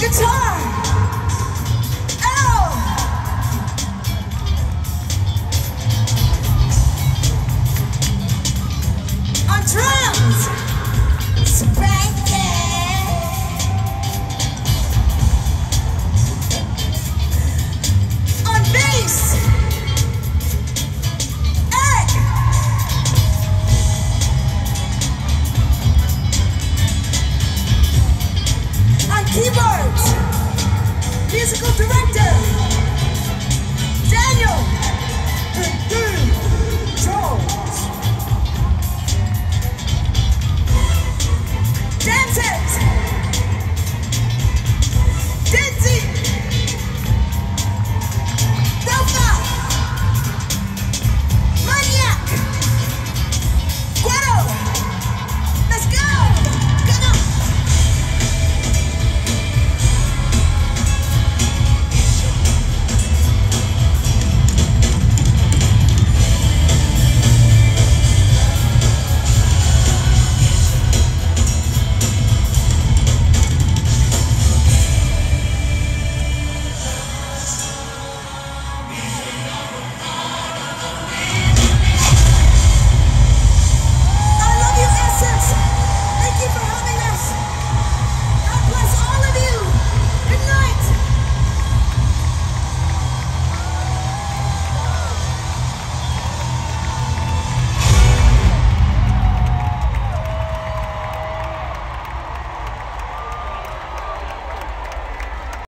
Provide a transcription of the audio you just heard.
guitar.